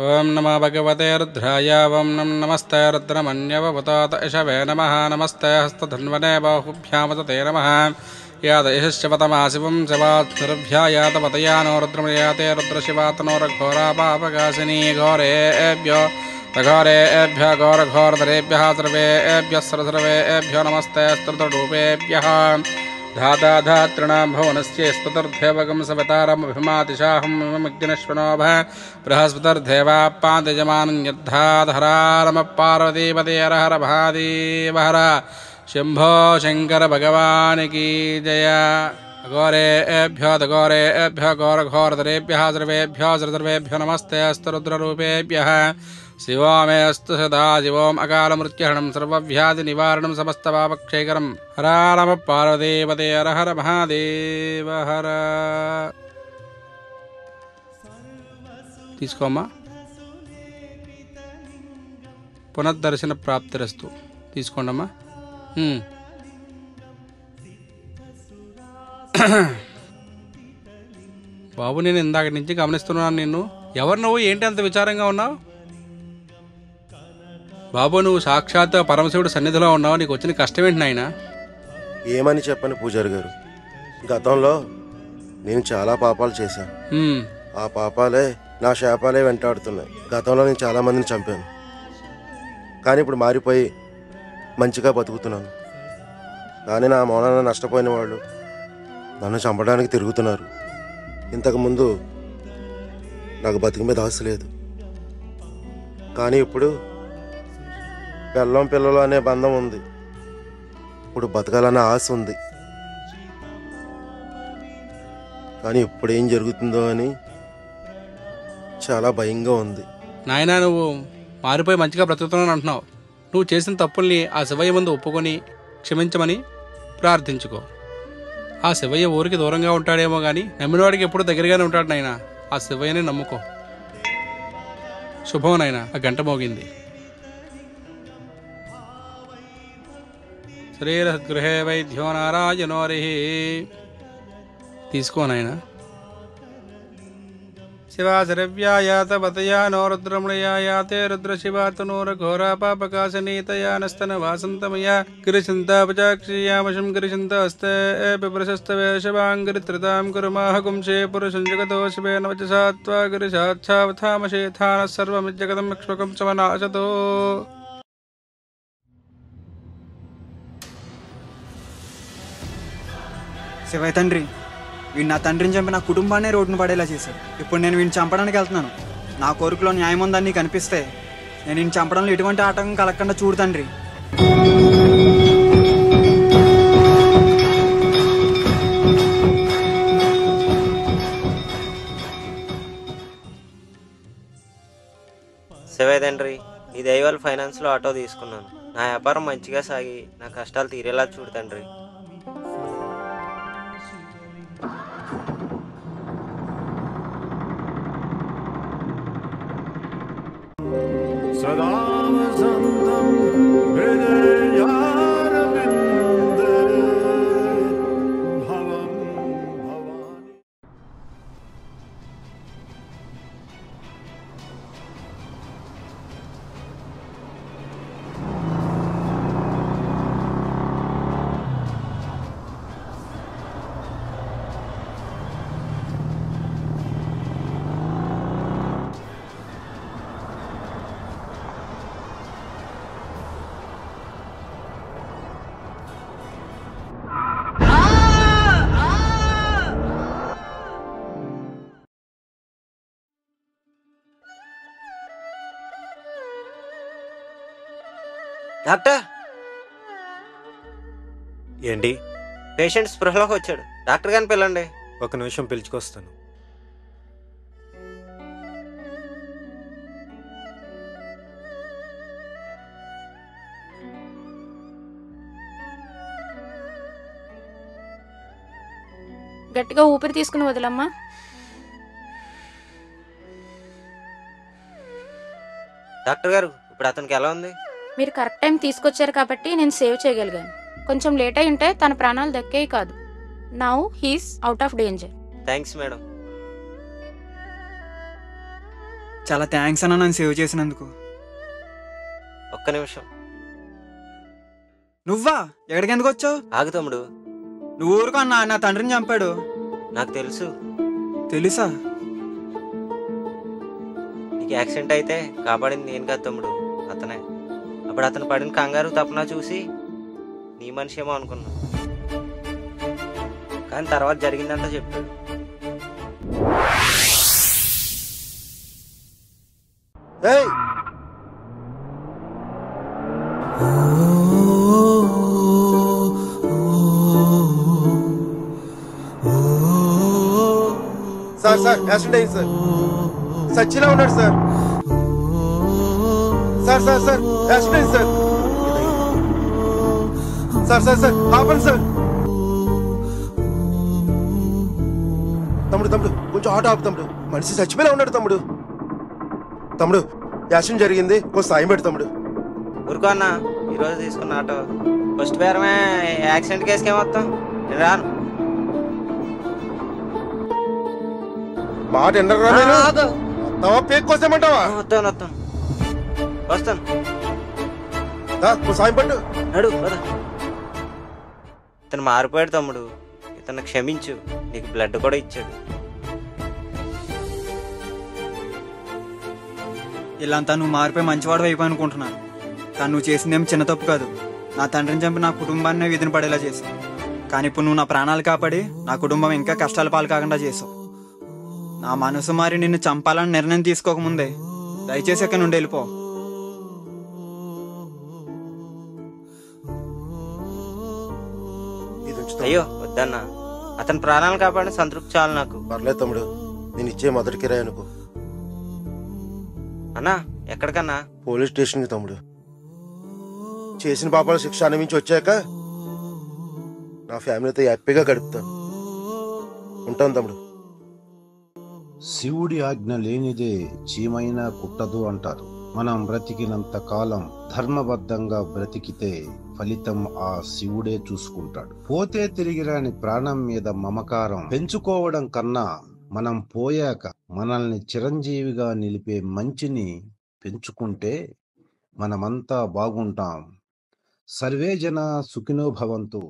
ॐ नम भगवते रुद्राय नम नं नमस्ते रुद्रमन्यवभूतात् इषवे नमः, नमस्ते हस्तधन्वने बाहुभ्यामतते नम। यात इषश्चवतमा शिव शिवात्सुरभ्या यातपतया नो रुद्रमयाते रुद्रशिवातनो रघोरापापकाशिनी घोरे एभ्यो सर्वेभ्यो नमस्ते स्त्रतरूपेभ्यः धाताधातॄणां भुवनस्यैस्पतर्धेवगंसवतारमभिमातिशाहमग्निश्वनोभ बृहस्पतिर्धेवाप्पादजमानन्यद्धाधरारमपार्वतीपते हरहर महादेवहर। शम्भो शङ्करभगवान् की जय। घोरेभ्यो दघोरेभ्यो घोरघोरधरेभ्यः, सर्वेभ्यो सर्वेभ्यो नमस्ते अस्तरुद्ररूपेभ्यः శివో మేస్తు సదా శివోం అకాల మృత్యహరణం సర్వవ్యాధి నివారణం సమస్త పాపక్షేకరం హర నమ పార్వదేవదే హర హర మహాదేవ హర. తీసుకోమ్మా. పునర్దర్శన ప్రాప్తిరస్తు తీసుకోండమ్మా బాబు నేను ఇందాక నుంచి గమనిస్తున్నాను నిన్ను. ఎవరు నువ్వు? ఏంటి అంత విచారంగా ఉన్నావు? బాబు నువ్వు సాక్షాత్ పరమశివుడు సన్నిధిలో ఉన్నావు? నీకు వచ్చిన కష్టం ఏంటి నాయనా? ఏమని చెప్పని పూజారి గారు? గతంలో నేను చాలా పాపాలు చేశాను. ఆ పాపాలే నా శాపాలే వెంటాడుతున్నాయి. గతంలో నేను చాలా మందిని చంపాను. కానీ ఇప్పుడు మారిపోయి మంచిగా బతుకుతున్నాను. కానీ నా మౌనాన నష్టపోయిన వాళ్ళు నన్ను చంపడానికి తిరుగుతున్నారు. ఇంతకుముందు నాకు బతికి మీద ఆశ లేదు. కానీ ఇప్పుడు బెల్లం పిల్లలు అనే బంధం ఉంది. ఇప్పుడు బతకాలన్న ఆశ ఉంది. కానీ ఇప్పుడేం జరుగుతుందో అని చాలా భయంగా ఉంది. నాయనా నువ్వు మారిపోయి మంచిగా బ్రతుకుతున్నాను అంటున్నావు. నువ్వు చేసిన తప్పుల్ని ఆ శివయ్య ముందు ఒప్పుకొని క్షమించమని ప్రార్థించుకో. ఆ శివయ్య ఊరికి దూరంగా ఉంటాడేమో కానీ నమ్మినవాడికి ఎప్పుడు దగ్గరగానే ఉంటాడు నాయనా. ఆ శివయ్యని నమ్ముకో. శుభం నాయనా ఆ గంట మోగింది. శ్రీరగృహే వైద్యో నారాయణోరి తీసుకో నాయనా శివాశరవ్యాయాత బతయా నో రుద్రమణయాయాతే రుద్రశివాతనూరఘోరా పాపకాశనీతయా నస్తన వాసంతమయా గిరిచింతాపచాక్షియామశం గిరిచింత హస్తే బిభ్రశస్తవేషవాంగిరిత్రితాం కురుమాహగుంశే పురుషం జగతో శివేన వచసా త్వా గిరిశాచ్ఛావథామశేథాన సర్వమిజ్జగతం లక్ష్మకం చమనాశతో శివయ్య తండ్రి వీడు నా తండ్రిని చంపి నా కుటుంబాన్ని రోడ్డును పడేలా చేశాడు. ఇప్పుడు నేను వీడిని చంపడానికి వెళ్తున్నాను. నా కోరికలో న్యాయం ఉందని నీకు అనిపిస్తే నేను ఈయన చంపడంలో ఎటువంటి ఆటంకం కలగకుండా చూడు తండ్రి. శివయ్య తండ్రి ఈ దైవాల ఫైనాన్స్లో ఆటో తీసుకున్నాను. నా వ్యాపారం మంచిగా సాగి నా కష్టాలు తీరేలా చూడు తండ్రి. صدام زن డాక్టర్? ఏంటి? పేషెంట్ స్పృహలోకి వచ్చాడు. డాక్టర్ గారిని పిల్లండి ఒక నిమిషం పిలుచుకొస్తాను. గట్టిగా ఊపిరి తీసుకుని వదలమ్మా. డాక్టర్ గారు ఇప్పుడు అతనికి ఎలా ఉంది? మీరు కరెక్ట్ టైం తీసుకొచ్చారు కాబట్టి నేను సేవ్ చేయగలిగాను. కొంచెం లేట్ అయి ఉంటే తన ప్రాణాలు దక్కేవి కాదు. Now he's out of danger. Thanks madam. చాలా థ్యాంక్స్ అన్న నన్ను సేవ్ చేసినందుకు. ఒక్క నిమిషం. నువ్వా? ఎక్కడికి ఎందుకు వచ్చావు? ఆగు తమ్ముడు. నువ్వు ఊరుకో అన్న నా తండ్రిని చంపాడు. నాకు తెలుసు. తెలుసా? నీకు యాక్సిడెంట్ అయితే కాపాడింది నేను కాదు తమ్ముడు. అప్పుడు అతను పడిన కంగారు తప్పున చూసి నీ మనిషి ఏమో అనుకున్నా. కానీ తర్వాత జరిగిందంతా చెప్పాడు. ఏయ్! సార్ సార్ యాక్సిడెంట్ అయింది సార్. సచ్చిలా ఉన్నాడు sir. Sir sir sir. Accident sir sir sir sir ఆపండి సార్ తమ్ముడు తమ్ముడు కొంచెం ఆటో ఆపు తమ్ముడు. మనిషి చచ్చిపోయిలా ఉన్నాడు తమ్ముడు. తమ్ముడు యాక్సిడెంట్ జరిగింది. కొంచెం సాయం పెట్టు తమ్ముడు. ఊరుకో అన్న ఈరోజు తీసుకున్న ఆటో. ఫస్ట్ పేరమే యాక్సిడెంట్ కేసుకి నేను రాను. మాట ఎండరా పేక్ కోసేమంటావా వస్తాను వస్తాను వస్తాను. సాయం పట్టు. నడు పద. ఇతను మారిపోయాడు తమ్ముడు. ఇతను క్షమించు. నీకు బ్లడ్ కూడా ఇచ్చాడు. ఇల్లంతా నువ్వు మారిపోయి మంచివాడు అయిపోయి అనుకుంటున్నాను. కానీ నువ్వు చేసిందేం చిన్న తప్పు కాదు. నా తండ్రిని చంపి నా కుటుంబాన్ని విధిని పడేలా చేసావు కానీ ఇప్పుడు నువ్వు నా ప్రాణాలు కాపాడి నా కుటుంబం ఇంకా కష్టాల పాలు కాకుండా చేసావు నా మనసు మారి నిన్ను చంపాలని నిర్ణయం తీసుకోకముందే దయచేసి ఇక్కడ నుండి వెళ్ళిపో. అయ్యో వద్దన్న. అతని ప్రాణాలు కాపాడిన సంతృప్తి చాలు నాకు. పర్లేదు తమ్ముడు. నేను ఇచ్చే మొదటి కిరాయి అనుకో. అన్నా ఎక్కడికన్నా? పోలీస్ స్టేషన్కి తమ్ముడు. చేసిన పాపాల శిక్ష అనుభవించి వచ్చాక నా ఫ్యామిలీతో హ్యాపీగా గడుపుతాను. ఉంటాను తమ్ముడు. శివుడి ఆజ్ఞ లేనిదే చీమైనా కుట్టదు అంటారు. మనం బ్రతికినంత కాలం ధర్మబద్ధంగా బ్రతికితే ఫలితం ఆ శివుడే చూసుకుంటాడు. పోతే తిరిగి రాని ప్రాణం మీద మమకారం పెంచుకోవడం కన్నా మనం పోయాక మనల్ని చిరంజీవిగా నిలిపే మంచిని పెంచుకుంటే మనమంతా బాగుంటాం. సర్వే జన సుఖినోభవంతు